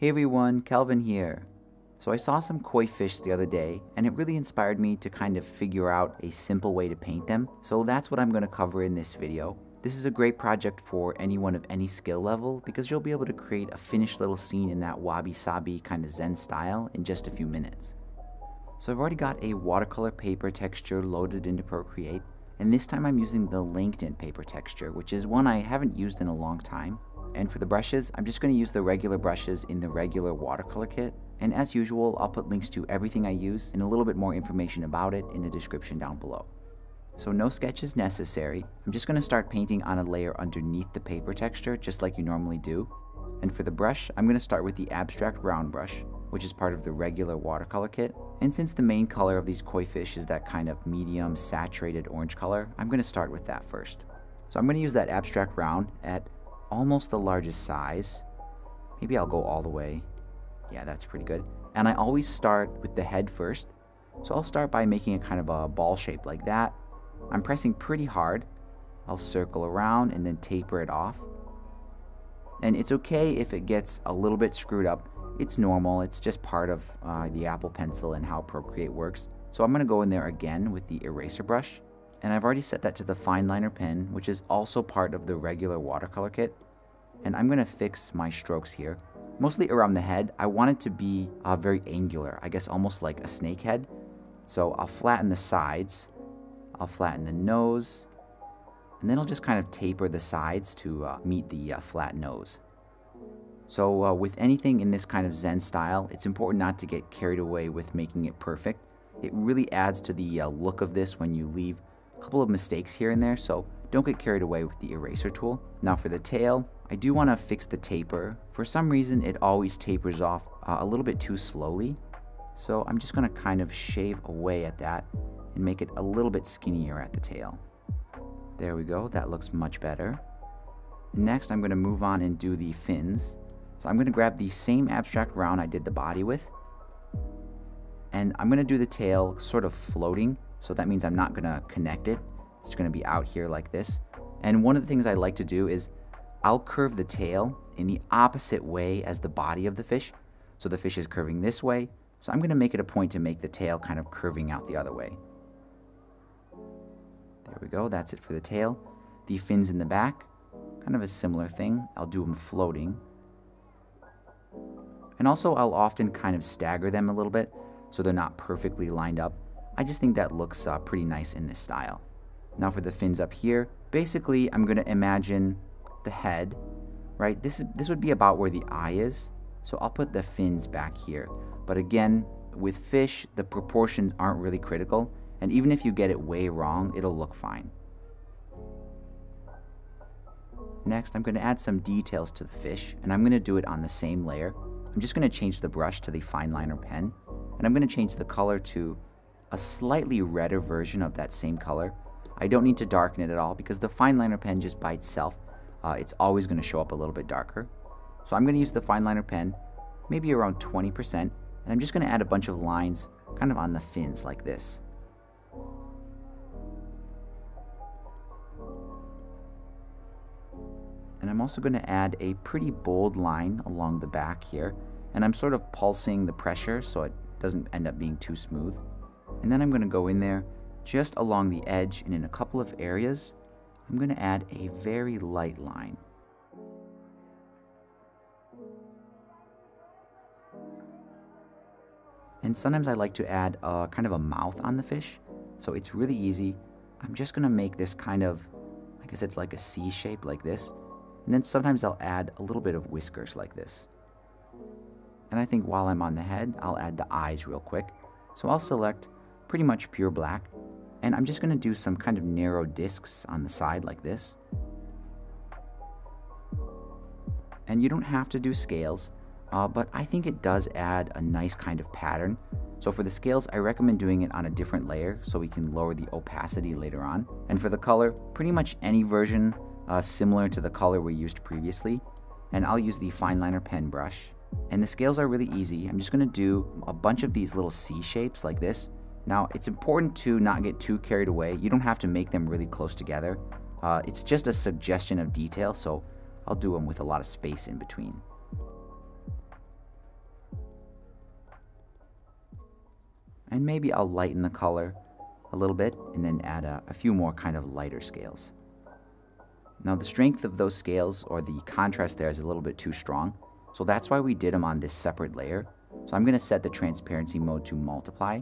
Hey everyone, Calvin here. So I saw some koi fish the other day and it really inspired me to kind of figure out a simple way to paint them. So that's what I'm going to cover in this video. This is a great project for anyone of any skill level because you'll be able to create a finished little scene in that wabi-sabi kind of zen style in just a few minutes. So I've already got a watercolor paper texture loaded into Procreate and this time I'm using the Langton paper texture which is one I haven't used in a long time. And for the brushes, I'm just going to use the regular brushes in the regular watercolor kit. And as usual, I'll put links to everything I use and a little bit more information about it in the description down below. So no sketch is necessary. I'm just going to start painting on a layer underneath the paper texture, just like you normally do. And for the brush, I'm going to start with the Abstract Round brush, which is part of the regular watercolor kit. And since the main color of these koi fish is that kind of medium saturated orange color, I'm going to start with that first. So I'm going to use that Abstract Round at almost the largest size. Maybe I'll go all the way. Yeah, that's pretty good. And I always start with the head first. So I'll start by making a kind of a ball shape like that. I'm pressing pretty hard. I'll circle around and then taper it off. And it's okay if it gets a little bit screwed up. It's normal, it's just part of uh, the Apple Pencil and how Procreate works. So I'm going to go in there again with the eraser brush and I've already set that to the fine liner pen, which is also part of the regular watercolor kit. And I'm going to fix my strokes here. Mostly around the head, I want it to be uh, very angular, I guess almost like a snake head. So I'll flatten the sides, I'll flatten the nose, and then I'll just kind of taper the sides to uh, meet the uh, flat nose. So uh, with anything in this kind of Zen style, it's important not to get carried away with making it perfect. It really adds to the uh, look of this when you leave couple of mistakes here and there, so don't get carried away with the eraser tool. Now for the tail, I do want to fix the taper. For some reason, it always tapers off uh, a little bit too slowly. So I'm just going to kind of shave away at that and make it a little bit skinnier at the tail. There we go, that looks much better. Next, I'm going to move on and do the fins. So I'm going to grab the same abstract round I did the body with. And I'm going to do the tail sort of floating so that means I'm not gonna connect it. It's gonna be out here like this. And one of the things I like to do is I'll curve the tail in the opposite way as the body of the fish. So the fish is curving this way. So I'm gonna make it a point to make the tail kind of curving out the other way. There we go, that's it for the tail. The fins in the back, kind of a similar thing. I'll do them floating. And also I'll often kind of stagger them a little bit so they're not perfectly lined up. I just think that looks uh, pretty nice in this style. Now for the fins up here, basically I'm going to imagine the head, right? This, is, this would be about where the eye is. So I'll put the fins back here. But again, with fish, the proportions aren't really critical. And even if you get it way wrong, it'll look fine. Next, I'm going to add some details to the fish, and I'm going to do it on the same layer. I'm just going to change the brush to the fine liner pen, and I'm going to change the color to a slightly redder version of that same color. I don't need to darken it at all because the fine liner pen just by itself, uh, it's always going to show up a little bit darker. So I'm going to use the fine liner pen, maybe around 20%, and I'm just going to add a bunch of lines kind of on the fins like this. And I'm also going to add a pretty bold line along the back here, and I'm sort of pulsing the pressure so it doesn't end up being too smooth. And then I'm going to go in there just along the edge and in a couple of areas, I'm going to add a very light line. And sometimes I like to add a, kind of a mouth on the fish. So it's really easy. I'm just going to make this kind of, I guess it's like a C shape like this. And then sometimes I'll add a little bit of whiskers like this. And I think while I'm on the head, I'll add the eyes real quick. So I'll select pretty much pure black. And I'm just going to do some kind of narrow discs on the side like this. And you don't have to do scales, uh, but I think it does add a nice kind of pattern. So for the scales, I recommend doing it on a different layer so we can lower the opacity later on. And for the color, pretty much any version uh, similar to the color we used previously. And I'll use the fine liner pen brush. And the scales are really easy. I'm just going to do a bunch of these little C shapes like this. Now, it's important to not get too carried away. You don't have to make them really close together. Uh, it's just a suggestion of detail, so I'll do them with a lot of space in between. And maybe I'll lighten the color a little bit and then add a, a few more kind of lighter scales. Now the strength of those scales or the contrast there is a little bit too strong, so that's why we did them on this separate layer. So I'm gonna set the transparency mode to multiply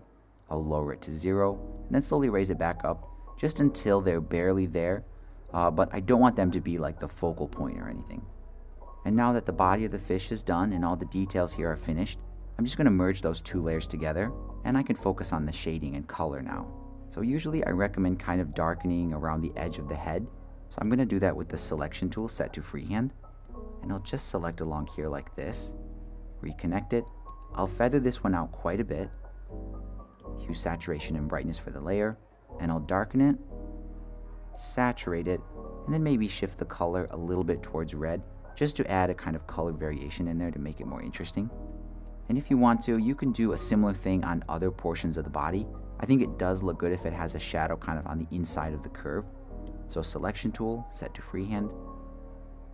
I'll lower it to zero, and then slowly raise it back up just until they're barely there. Uh, but I don't want them to be like the focal point or anything. And now that the body of the fish is done and all the details here are finished, I'm just going to merge those two layers together and I can focus on the shading and color now. So usually I recommend kind of darkening around the edge of the head. So I'm going to do that with the selection tool set to freehand. And I'll just select along here like this, reconnect it. I'll feather this one out quite a bit. Hue, saturation, and brightness for the layer. And I'll darken it, saturate it, and then maybe shift the color a little bit towards red just to add a kind of color variation in there to make it more interesting. And if you want to, you can do a similar thing on other portions of the body. I think it does look good if it has a shadow kind of on the inside of the curve. So selection tool, set to freehand,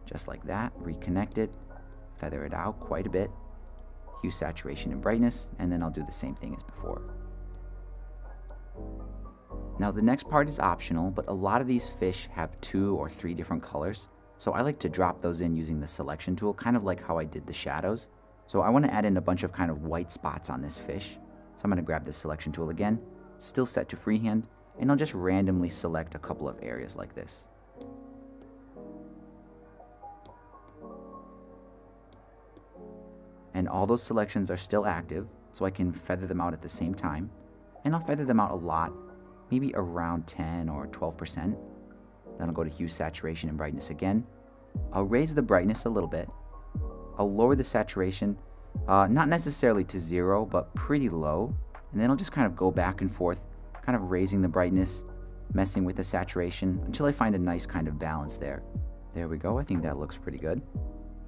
just like that, reconnect it, feather it out quite a bit, hue, saturation, and brightness, and then I'll do the same thing as before. Now the next part is optional, but a lot of these fish have two or three different colors. So I like to drop those in using the selection tool, kind of like how I did the shadows. So I want to add in a bunch of kind of white spots on this fish. So I'm going to grab the selection tool again, still set to freehand, and I'll just randomly select a couple of areas like this. And all those selections are still active, so I can feather them out at the same time. And I'll feather them out a lot, maybe around 10 or 12%. Then I'll go to hue, saturation, and brightness again. I'll raise the brightness a little bit, I'll lower the saturation, uh, not necessarily to zero, but pretty low. And then I'll just kind of go back and forth, kind of raising the brightness, messing with the saturation until I find a nice kind of balance there. There we go, I think that looks pretty good.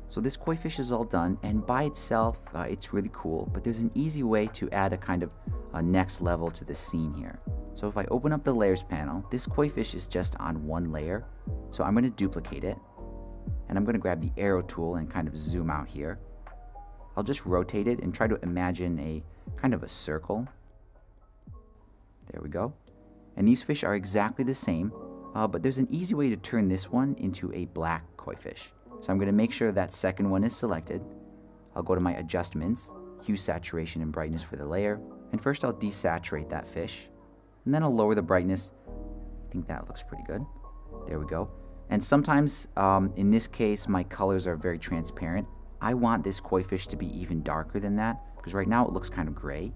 So this koi fish is all done, and by itself, uh, it's really cool, but there's an easy way to add a kind of a next level to the scene here. So if I open up the layers panel, this koi fish is just on one layer, so I'm going to duplicate it, and I'm going to grab the arrow tool and kind of zoom out here. I'll just rotate it and try to imagine a kind of a circle. There we go. And these fish are exactly the same, uh, but there's an easy way to turn this one into a black koi fish. So I'm going to make sure that second one is selected. I'll go to my adjustments, hue, saturation, and brightness for the layer. And first I'll desaturate that fish. And then I'll lower the brightness. I think that looks pretty good. There we go. And sometimes, um, in this case, my colors are very transparent. I want this koi fish to be even darker than that because right now it looks kind of gray.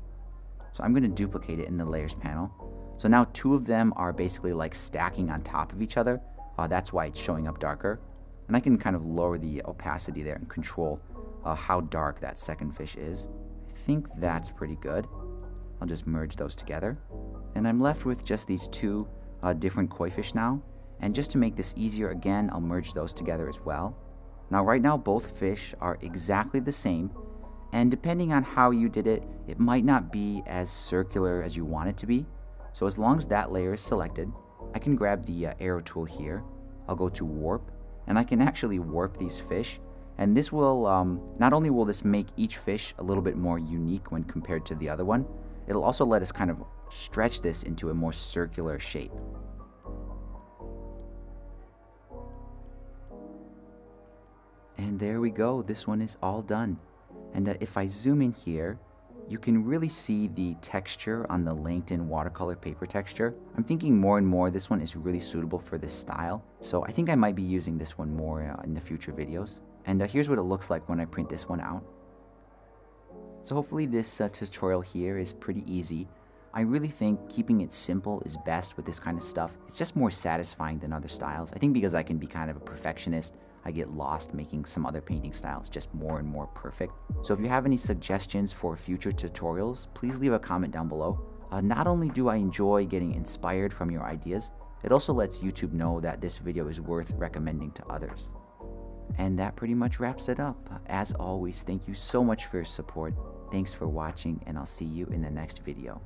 So I'm going to duplicate it in the layers panel. So now two of them are basically like stacking on top of each other. Uh, that's why it's showing up darker. And I can kind of lower the opacity there and control uh, how dark that second fish is. I think that's pretty good. I'll just merge those together. And I'm left with just these two uh, different koi fish now. And just to make this easier again, I'll merge those together as well. Now right now both fish are exactly the same, and depending on how you did it, it might not be as circular as you want it to be. So as long as that layer is selected, I can grab the uh, arrow tool here. I'll go to warp, and I can actually warp these fish. And this will, um, not only will this make each fish a little bit more unique when compared to the other one, it'll also let us kind of stretch this into a more circular shape. And there we go, this one is all done. And uh, if I zoom in here, you can really see the texture on the Langton watercolor paper texture. I'm thinking more and more this one is really suitable for this style. So I think I might be using this one more uh, in the future videos. And uh, here's what it looks like when I print this one out. So hopefully this uh, tutorial here is pretty easy. I really think keeping it simple is best with this kind of stuff. It's just more satisfying than other styles. I think because I can be kind of a perfectionist, I get lost making some other painting styles just more and more perfect. So if you have any suggestions for future tutorials, please leave a comment down below. Uh, not only do I enjoy getting inspired from your ideas, it also lets YouTube know that this video is worth recommending to others. And that pretty much wraps it up. As always, thank you so much for your support. Thanks for watching, and I'll see you in the next video.